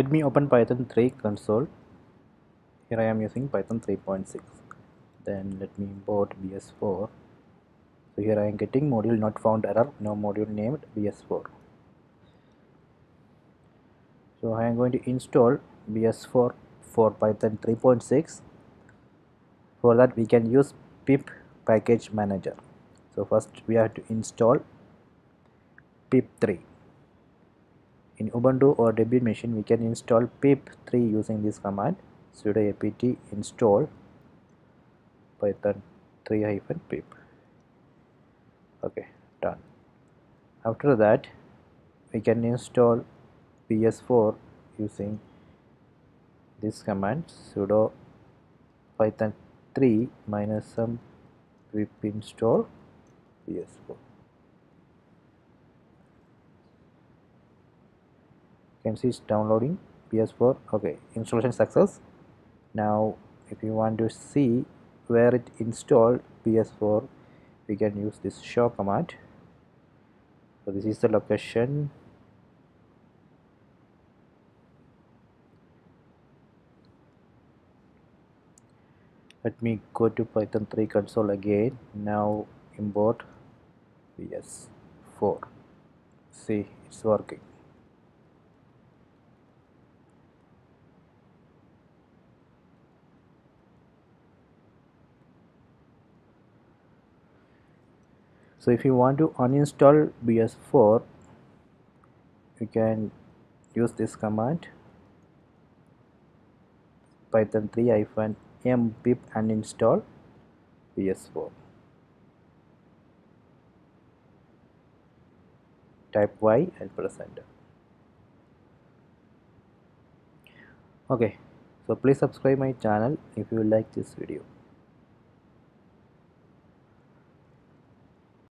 let me open python 3 console. Here i am using python 3.6 then let me import bs4 so here i am getting module not found error no module named bs4 so i am going to install bs4 for python 3.6 for that we can use pip package manager. So first we have to install pip3 in ubuntu or debian machine we can install pip3 using this command sudo apt install python 3 hyphen pip. Okay done. After that we can install bs4 using this command sudo python 3 minus some pip install bs4 can see it's downloading bs4 okay installation success. Now if you want to see where it installed bs4 we can use this show command. So this is the location. Let me go to python 3 console again. Now import bs4 see it's working so if you want to uninstall bs4 you can use this command python 3 hyphen m pip uninstall bs4 type y and press enter. Okay. So please subscribe my channel if you like this video